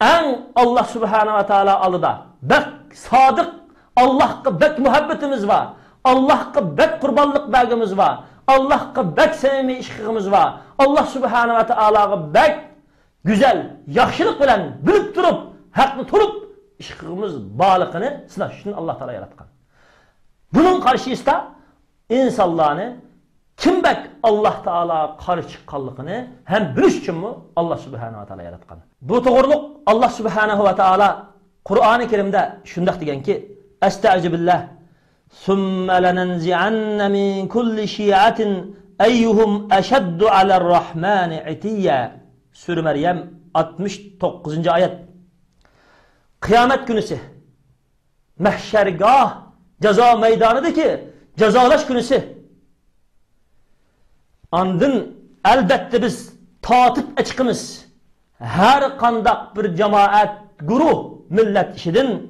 En Allah Subhanahu ve Teala alıda. Bek sadık Allah'a bek muhabbetimiz var. Allah'a bek kurbanlık belgimiz var. Allah'a bek sevimi işkimiz var. Allah Subhanahu ve Teala'ya bek güzel, yakşılık bilen bilip durup, haklı turup işkimiz bağlıkını sınav. Şimdi Allah Teala yaratkan. Bunun karşısında insanlarını kim bək Allah Taala qarşı çıxqanlığını həm biliş üçünmü Allah Subhanahu Taala yaratqan. Bu doğruluq Allah Subhanahu va Taala Qur'oni-Kerimdə şundaq deganki: "Estaizu billah summa lananzi'anna min kulli shi'atin ayyuhum ashaddu alar-rahman itiya." Sure Meryem 69-ayet. Kıyamet günüsü mehşergah ceza meydanıdır ki cezalaş günüsü andin albatta biz totib açıkımız. har kandak bir jamoat guruh, millat ishidan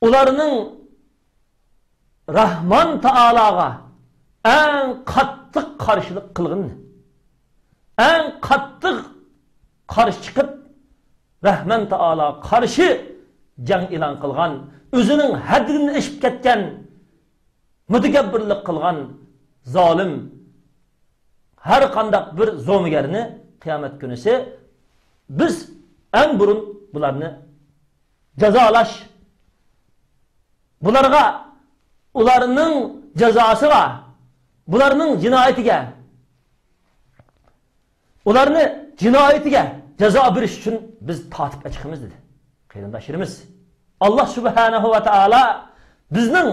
ularning Rahman taologa eng qattiq qarshilik qilg'in eng qattiq qarshi chiqib Rahman taolo qarshi jang e'lon qilgan o'zining haddini ishib ketgan mutakabbirlik qilgan zolim her kandak bir zomigerini kıyamet kunisi biz en burun bularını cezalaş bularga ularning cezası var bularının cinayetiga ularni jinoyatiga jazo berish uchun biz tortib chiqamiz dedi qarindoshlarimiz. Alloh subhanahu va taolo bizning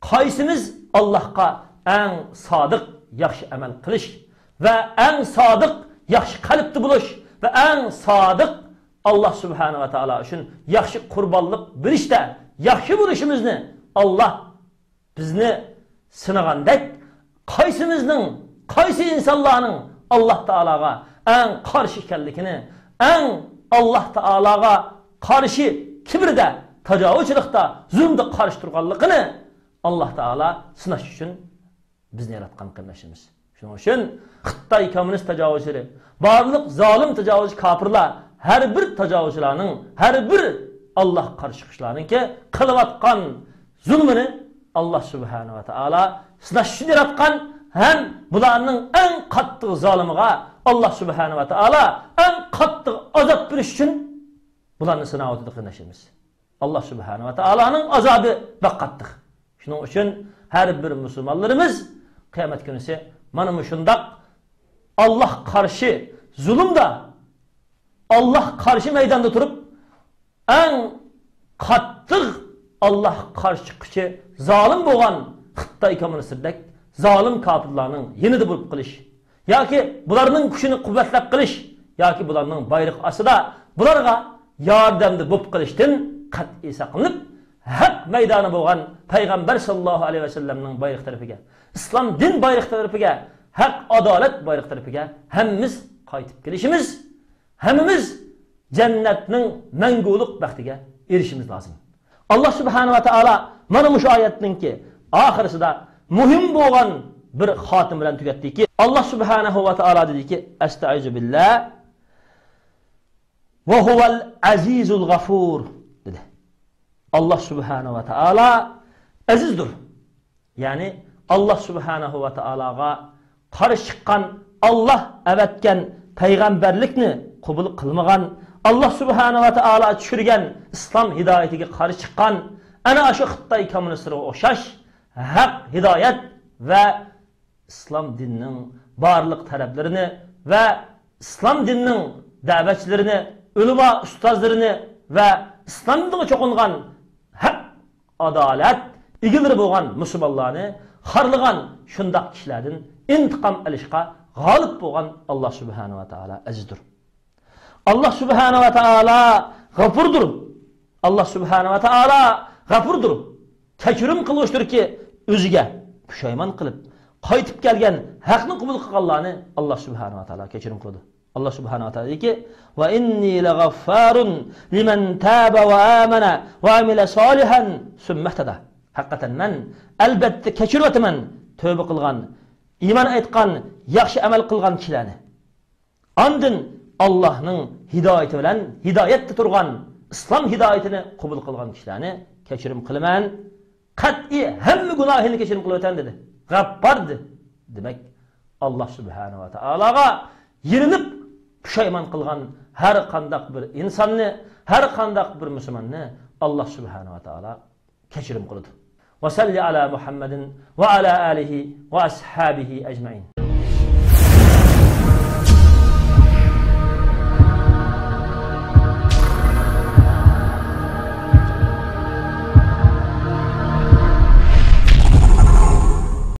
qaysimiz allohga eng sodiq yaxshi amal qilish va eng sodiq yaxshi qalbli bo'lish va eng sodiq alloh subhanahu va taolo uchun yaxshi qurbonlik berishda yaxshi bo'lishimizni olloh bizni sinagandek qaysimizning qaysi insonlarning alloh taologa eng qarshi ekanligini eng alloh taologa qarshi kibrda tajovuzchilikda zulmda qarshi turganligini alloh taolo sinash uchun bizni yaratgan qarindoshimiz shuning uchun xitoy kommunist tajovuzchilari barliq zolim tajovuzchi kofirlar har bir tajovuzchilarning har bir alloh qarshi chiqishlarinki qilayotgan zulmini alloh subhanava taolo sinash uchun yaratgan ham bularning eng qattiq zolimiga alloh subhanava taolo eng qattiq azob berish uchun bularni sinab o'tdi qarindoshimiz alloh subhanava taoloning azobi bak qattiq shuning uchun har bir musulmonlarimiz qiyomat kunisi Manımı şundak Allah karşı zulüm da Allah karşı meydanda durup en kattık Allah karşı kişi zalim boğan hıtta ikamını sirdek zalim kapırlarının yeni de bulup kılış. Ya ki bularının kuşunu kuvvetlep kılış. Ya ki bularının bayrak asıda bularga yardımda bulup kılıştın kat'i sakınıp haq maydoni bo'lgan payg'ambar sallallohu alayhi vasallamning bayroq tarafiga islom din bayroq tarafiga haq adolat bayroq tarafiga hammamiz qaytib kelishimiz hammamiz jannatning manguliq baxtiga erishimiz lozim. Alloh subhanava taolo mana shu oyatninki oxirisida muhim bo'lgan bir xotim bilan tugatdiki alloh subhanahu va taolo dediki astaizu billah va huval azizul g'afur. Alloh subhanahu va taolo azizdir ya'ni alloh subhanahu va taologa qarshi chiqqan olloh avatgan payg'ambarlikni qabul qilmagan alloh subhanava taolo tushirgan islom hidoyatiga qarshi chiqqan ana shu xitoy kommunistlarga o'xshash haq hidoyat va islom dinining barliq taraflarini va islom dinining da'vatchilarini ulamo ustozlarini va islom diniga cho'qingan adolat egilari bo'lgan musulmonlarni xorlagan shundoq kishilardan intiqom olishga g'olib bo'lgan alloh subhanava taolo azizdir alloh subhanava taolo g'afurdir alloh subhanava taolo g'afurdir kechirim qilishdirki o'ziga pushaymon qilib qaytib kelgan haqni qabul qilganlarni alloh subhanava taolo kechirim qildi alloh subhanava taolo deyki va inni lag'affarun liman taba va amana va amila solihan summatada haqiqatan man albatta kechiryapman tövbe qilgan iymon aytgan yaxshi amal qilgan kishilarni. Andin allohning hidoyati bilan hidoyatda turgan islom hidoyatini qabul qilgan kishilarni kechirim qilaman. Qat'iy hamma gunohini kechirim qilib dedi. G'affar dedi. Demak alloh subhanava taologa yirinib pushaymon qilgan har qandaq bir insonni har qandaq bir musulmonni alloh subhanava taolo kechirim qildi. Va salli ala muhammadin va ala alihi va ashabihi ajmain.